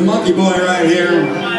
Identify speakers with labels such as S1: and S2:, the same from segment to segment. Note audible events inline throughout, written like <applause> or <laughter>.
S1: monkey boy right here.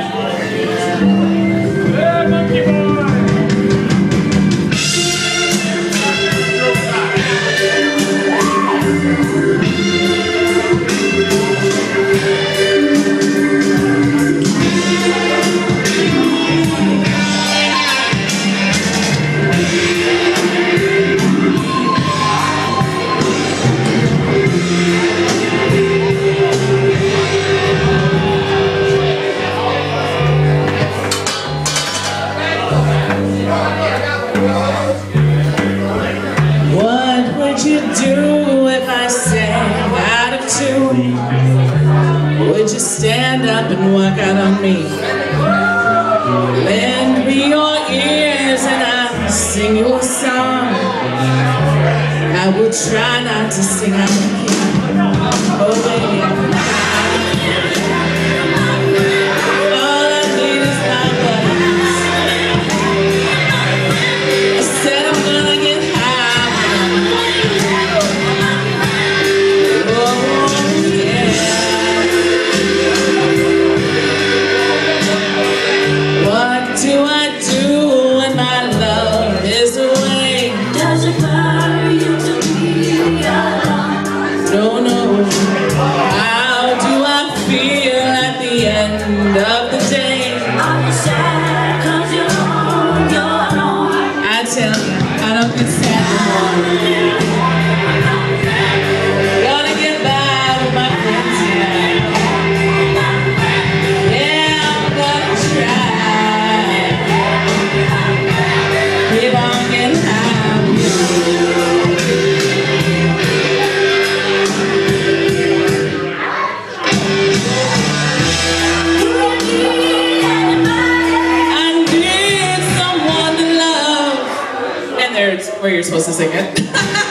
S2: Would you stand up and walk out on me? Lend me your ears and I'll sing you a song. I will try not to sing out of key. Oh, baby. At the end of the day?
S3: Are you sad 'cause you're on your own?
S2: I tell you, I don't get sad where you're supposed to sing it. <laughs>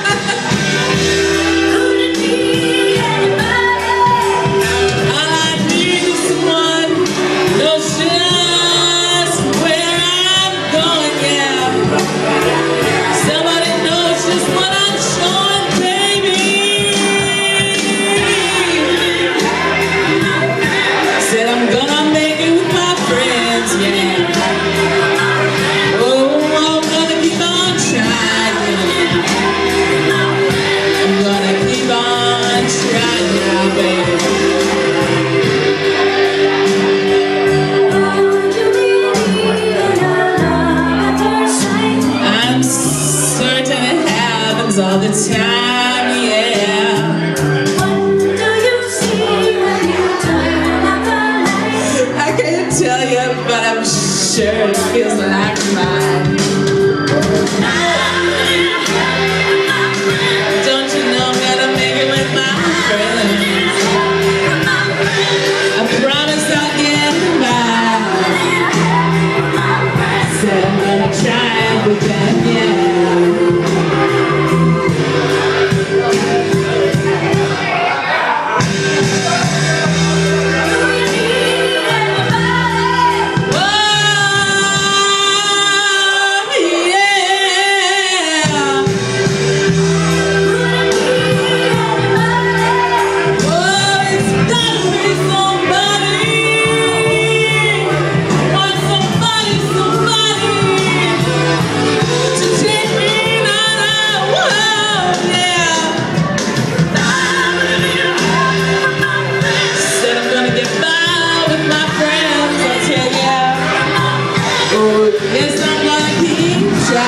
S2: Keep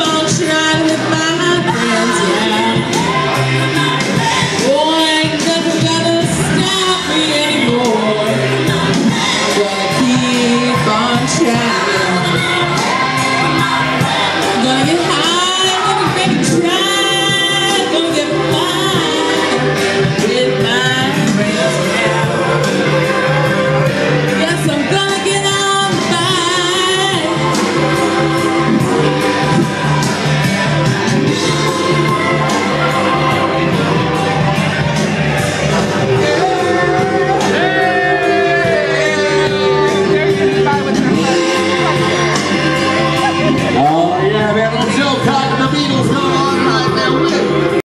S2: on trying with my friends, yeah. Gonna stop me anymore. Keep on trying.